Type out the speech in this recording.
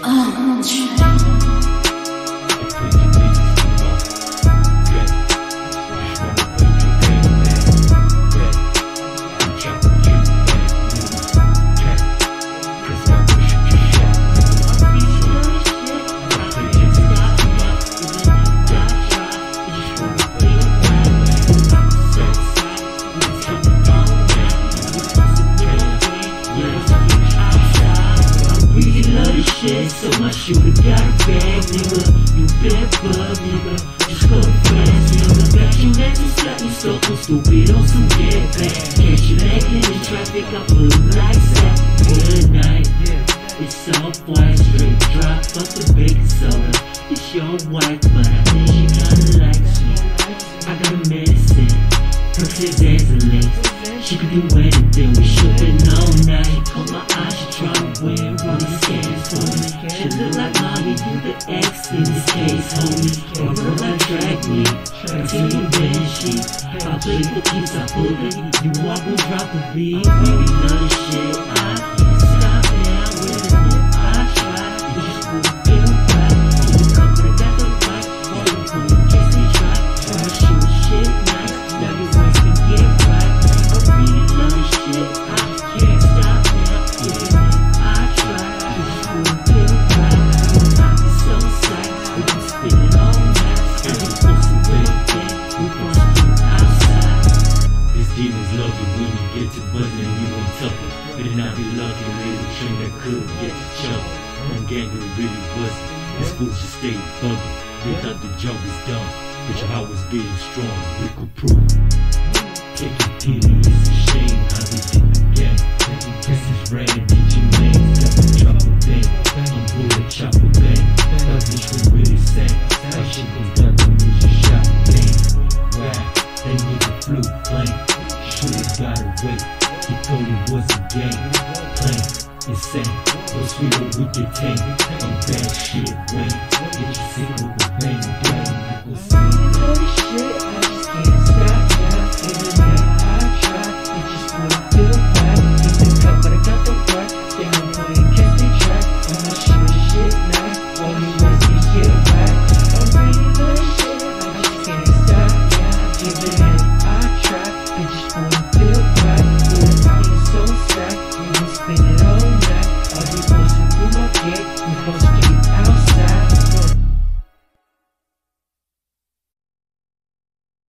Oh, shit, so my shooter got a bag, nigga. You bad bug, nigga. Just fast, nigga. Got you to got you on stupid oh, on some get back. Catch you acting in the traffic, I put lights out. Good night, it's all white, straight drop, fuck the baking soda. It's your wife, but I think she kinda likes you. I got a medicine, perks his ass and lace. She could do anything, we should've known ex in this case, homie. That drag me, until you vanish. She, I play the keys, I pull it. You walk and drop the beat, baby, this shit. I get to buzzing and you ain't tougher. Better not be lucky, little train that could get you chucked. On gang it really wasn't. These fools just stay bugging. They thought the job was done, but your heart was being strong. We could prove. Taking pity is a shame how they did the game. This is Randy Jermaine, got the trouble bang. I'm bullet chopper bang. That bitch was really sad. That shit goes down to me, she shot bang. Wow, that nigga flew plane. Should've got away. He thought it was a game. Plain, insane. Go sweet with the tank. I'm bad shit, Wayne. Get your sick with the bang,